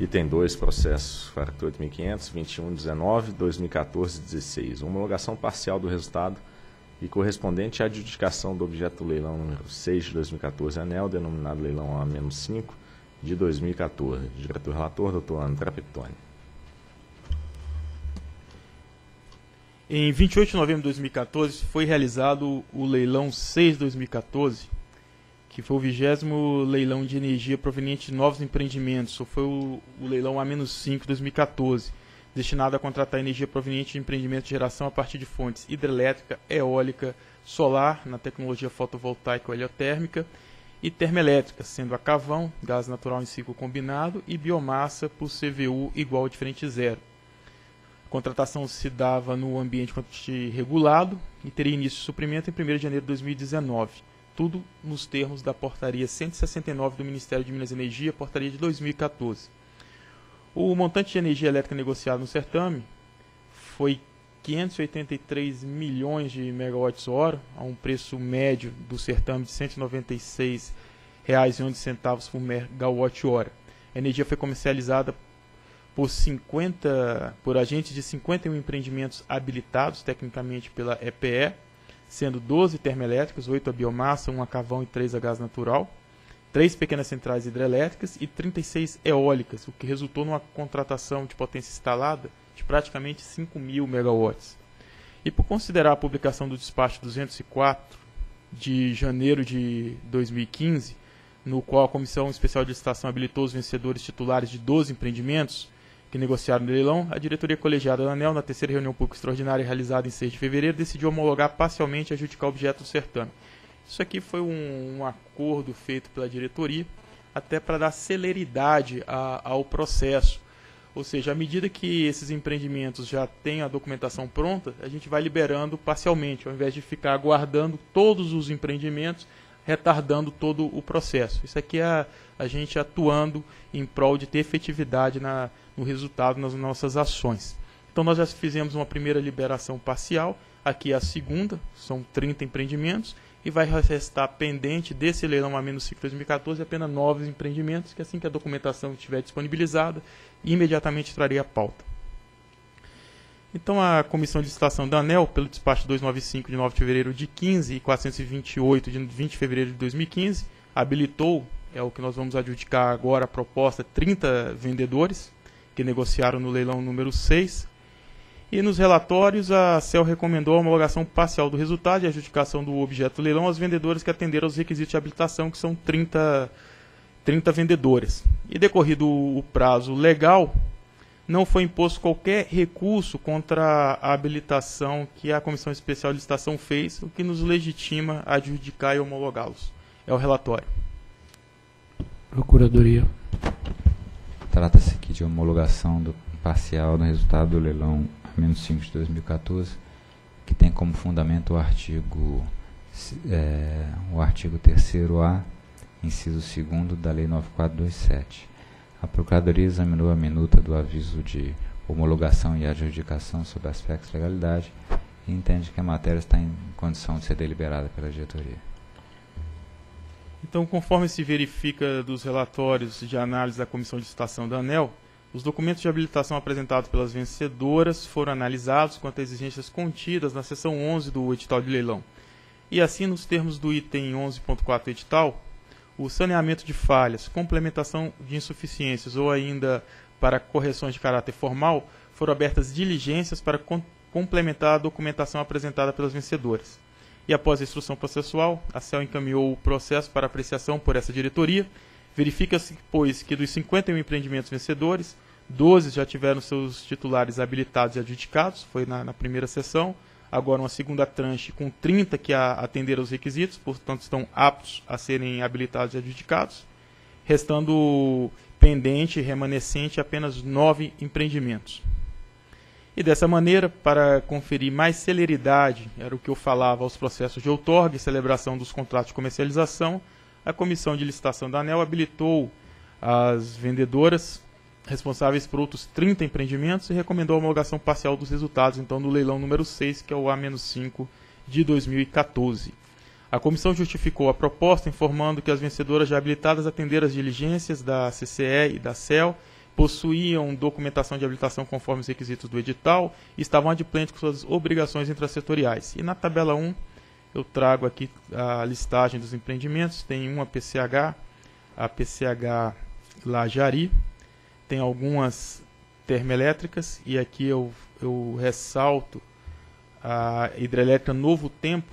Item 2, processo 48.500, 21.19, 2014-16. Homologação parcial do resultado e correspondente à adjudicação do objeto do leilão número 6 de 2014, ANEL, denominado leilão A-5 de 2014. Diretor relator, doutor André Petoni. Em 28 de novembro de 2014 foi realizado o leilão 6 de 2014, que foi o vigésimo leilão de energia proveniente de novos empreendimentos, ou foi o, o leilão A-5 de 2014, destinado a contratar energia proveniente de empreendimentos de geração a partir de fontes hidrelétrica, eólica, solar, na tecnologia fotovoltaica ou heliotérmica, e termoelétrica, sendo a carvão, gás natural em ciclo combinado, e biomassa por CVU igual ou diferente zero. A contratação se dava no ambiente regulado e teria início de suprimento em 1 de janeiro de 2019. Tudo nos termos da Portaria 169 do Ministério de Minas e Energia, Portaria de 2014. O montante de energia elétrica negociado no certame foi 583 milhões de megawatts-hora, a um preço médio do certame de R$ 196,11 por megawatt-hora. A energia foi comercializada por 50 por agentes de 51 empreendimentos habilitados tecnicamente pela EPE, sendo 12 termoelétricas, 8 a biomassa, 1 a carvão e 3 a gás natural, 3 pequenas centrais hidrelétricas e 36 eólicas, o que resultou numa contratação de potência instalada de praticamente 5 mil megawatts. E por considerar a publicação do despacho 204 de janeiro de 2015, no qual a Comissão Especial de Licitação habilitou os vencedores titulares de 12 empreendimentos, que negociaram no leilão, a diretoria colegiada da ANEL, na terceira reunião pública extraordinária realizada em 6 de fevereiro, decidiu homologar parcialmente e adjudicar o objeto do certame. Isso aqui foi um, um acordo feito pela diretoria, até para dar celeridade a, ao processo. Ou seja, à medida que esses empreendimentos já têm a documentação pronta, a gente vai liberando parcialmente, ao invés de ficar aguardando todos os empreendimentos, retardando todo o processo. Isso aqui é a, a gente atuando em prol de ter efetividade na, no resultado nas nossas ações. Então nós já fizemos uma primeira liberação parcial, aqui é a segunda, são 30 empreendimentos, e vai restar pendente desse leilão a menos 5 2014 apenas novos empreendimentos, que assim que a documentação estiver disponibilizada, imediatamente traria a pauta. Então a Comissão de Licitação da ANEL, pelo despacho 295 de 9 de fevereiro de 15 e 428 de 20 de fevereiro de 2015, habilitou, é o que nós vamos adjudicar agora a proposta, 30 vendedores, que negociaram no leilão número 6. E nos relatórios, a CEL recomendou a homologação parcial do resultado e a adjudicação do objeto do leilão aos vendedores que atenderam aos requisitos de habilitação, que são 30, 30 vendedores. E decorrido o prazo legal, não foi imposto qualquer recurso contra a habilitação que a Comissão Especial de Licitação fez, o que nos legitima a adjudicar e homologá-los. É o relatório. Procuradoria. Trata-se aqui de homologação do parcial do resultado do leilão A-5 de 2014, que tem como fundamento o artigo, é, o artigo 3A, inciso 2 da Lei 9427. A Procuradoria examinou a minuta do aviso de homologação e adjudicação sob aspectos de legalidade e entende que a matéria está em condição de ser deliberada pela diretoria. Então, conforme se verifica dos relatórios de análise da Comissão de Licitação da ANEL, os documentos de habilitação apresentados pelas vencedoras foram analisados quanto às exigências contidas na seção 11 do edital de leilão. E assim, nos termos do item 11.4 do edital, o saneamento de falhas, complementação de insuficiências ou ainda para correções de caráter formal, foram abertas diligências para complementar a documentação apresentada pelas vencedoras e após a instrução processual, a CEL encaminhou o processo para apreciação por essa diretoria. Verifica-se, pois, que dos 51 empreendimentos vencedores, 12 já tiveram seus titulares habilitados e adjudicados, foi na, na primeira sessão. Agora uma segunda tranche com 30 que atenderam os requisitos, portanto estão aptos a serem habilitados e adjudicados. Restando pendente, remanescente, apenas nove empreendimentos. E dessa maneira, para conferir mais celeridade, era o que eu falava aos processos de outorga e celebração dos contratos de comercialização, a Comissão de Licitação da ANEL habilitou as vendedoras responsáveis por outros 30 empreendimentos e recomendou a homologação parcial dos resultados então do leilão número 6, que é o A-5 de 2014. A comissão justificou a proposta informando que as vencedoras já habilitadas atenderam as diligências da CCE e da CEL possuíam documentação de habilitação conforme os requisitos do edital e estavam adimplentes com suas obrigações intrasetoriais. E na tabela 1, eu trago aqui a listagem dos empreendimentos. Tem uma PCH, a PCH Lajari, tem algumas termoelétricas e aqui eu, eu ressalto a hidrelétrica Novo Tempo,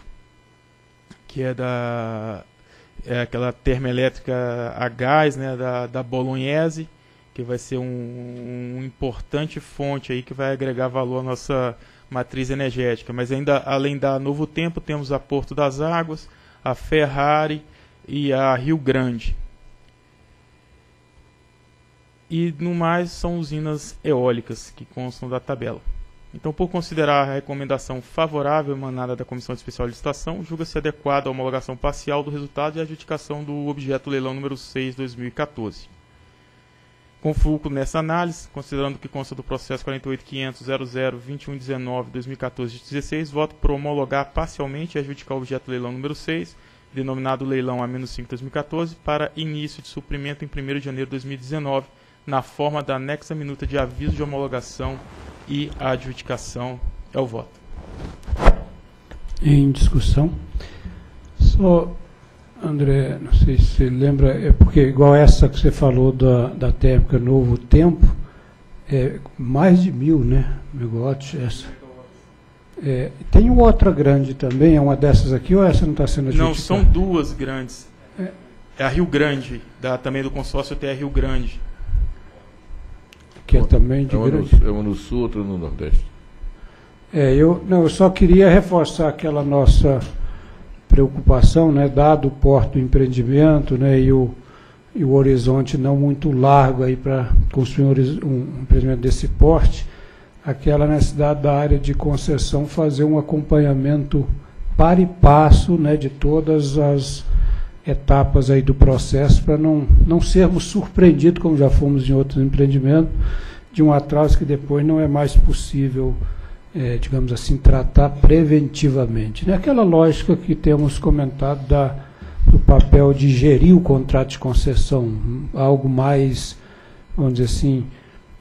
que é da é aquela termoelétrica a gás né, da, da Bolognese, que vai ser um, um importante fonte aí que vai agregar valor à nossa matriz energética. Mas ainda além da Novo Tempo, temos a Porto das Águas, a Ferrari e a Rio Grande. E no mais são usinas eólicas que constam da tabela. Então, por considerar a recomendação favorável emanada da Comissão de Especial Licitação, julga-se adequada a homologação parcial do resultado e a adjudicação do objeto leilão número 6 2014. Com fulcro nessa análise, considerando que consta do processo 48.500.00.2119.2014-16, voto por homologar parcialmente e adjudicar o objeto leilão número 6, denominado leilão A-5-2014, para início de suprimento em 1 de janeiro de 2019, na forma da anexa minuta de aviso de homologação e adjudicação. É o voto. Em discussão. Só, André, não sei se você lembra, é porque igual essa que você falou da, da térmica Novo Tempo, é mais de mil, né, megawatts essa. É, tem outra grande também, é uma dessas aqui ou essa não está sendo adjudicada? Não, são duas grandes. É, é a Rio Grande, da, também do consórcio TR Rio Grande que é também de é uma grande. No, é uma no sul, outra no nordeste. É, eu, não, eu só queria reforçar aquela nossa preocupação, né, dado o porte do empreendimento, né, e o, e o horizonte não muito largo para construir um, um empreendimento desse porte, aquela necessidade da área de concessão fazer um acompanhamento para e passo, né, de todas as etapas aí do processo para não, não sermos surpreendidos, como já fomos em outros empreendimentos, de um atraso que depois não é mais possível, é, digamos assim, tratar preventivamente. Né? Aquela lógica que temos comentado da, do papel de gerir o contrato de concessão, algo mais, vamos dizer assim,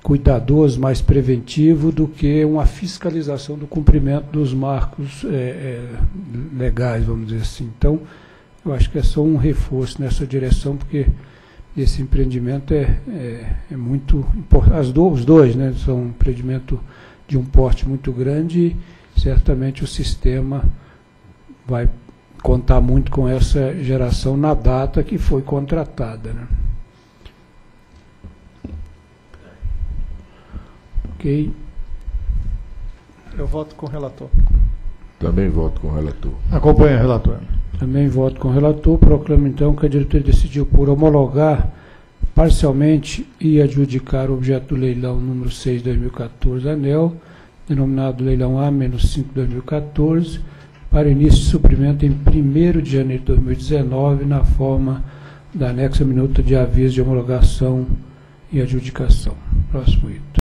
cuidadoso, mais preventivo do que uma fiscalização do cumprimento dos marcos é, é, legais, vamos dizer assim. Então, eu acho que é só um reforço nessa direção, porque esse empreendimento é, é, é muito importante. Do, os dois né, são um empreendimento de um porte muito grande e certamente o sistema vai contar muito com essa geração na data que foi contratada. Né? Ok. Eu voto com o relator. Também voto com o relator. Acompanha o relator. Também voto com o relator. Proclamo então que a diretoria decidiu por homologar parcialmente e adjudicar o objeto do leilão número 6 2014 ANEL, denominado leilão A-5 2014, para início de suprimento em 1 de janeiro de 2019, na forma da anexa minuta de aviso de homologação e adjudicação. Próximo item.